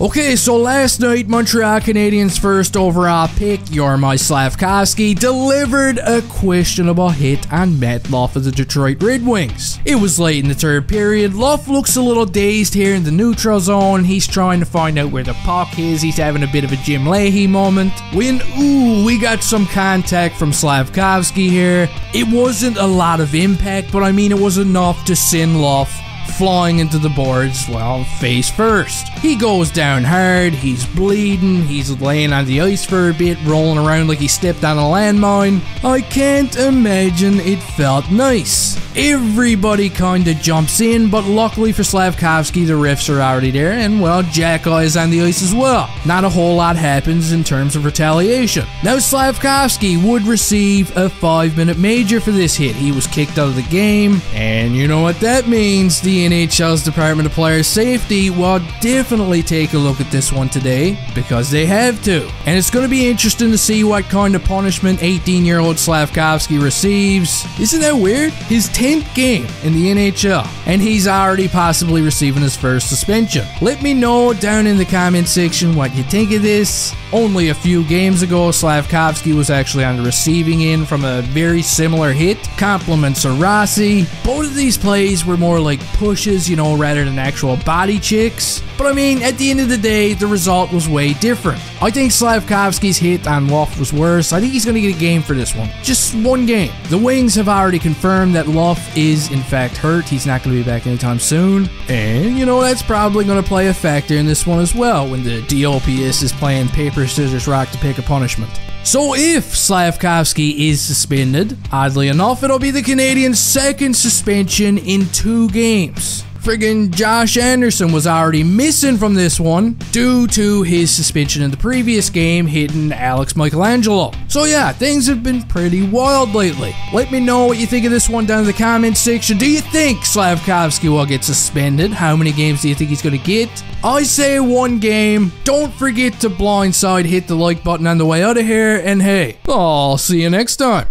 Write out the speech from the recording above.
Okay, so last night, Montreal Canadiens' first overall pick, Juraj Slafkovsky, delivered a questionable hit on Matt Luff of the Detroit Red Wings. It was late in the third period. Luff looks a little dazed here in the neutral zone. He's trying to find out where the puck is. He's having a bit of a Jim Lahey moment. When, ooh, we got some contact from Slafkovsky here. It wasn't a lot of impact, but I mean, it was enough to send Luff flying into the boards, well, face first. He goes down hard, he's bleeding, he's laying on the ice for a bit, rolling around like he stepped on a landmine. I can't imagine it felt nice. Everybody kinda jumps in, but luckily for Slafkovsky, the refs are already there, and well, Jack is on the ice as well. Not a whole lot happens in terms of retaliation. Now, Slafkovsky would receive a 5 minute major for this hit. He was kicked out of the game, and you know what that means. The NHL's Department of Player Safety will definitely take a look at this one today because they have to. And it's going to be interesting to see what kind of punishment 18 year old Slafkovsky receives. Isn't that weird? His 10th game in the NHL, and he's already possibly receiving his first suspension. Let me know down in the comment section what you think of this. Only a few games ago, Slafkovsky was actually on the receiving end from a very similar hit. Compliments of Rossi. Both of these plays were more like pushes, you know, rather than actual body checks. But I mean, at the end of the day, the result was way different. I think Slafkovsky's hit on Luff was worse. I think he's going to get a game for this one. Just one game. The Wings have already confirmed that Luff is, in fact, hurt. He's not going to be back anytime soon. And, you know, that's probably going to play a factor in this one as well when the DOPS is playing paper, scissors, rock to pick a punishment. So if Slafkovsky is suspended, oddly enough, it'll be the Canadiens' second suspension in two games friggin' Josh Anderson was already missing from this one due to his suspension in the previous game hitting Alex Pietrangelo. So yeah, things have been pretty wild lately. Let me know what you think of this one down in the comments section. Do you think Slafkovsky will get suspended? How many games do you think he's gonna get? I say one game. Don't forget to blindside hit the like button on the way out of here, and hey, I'll see you next time.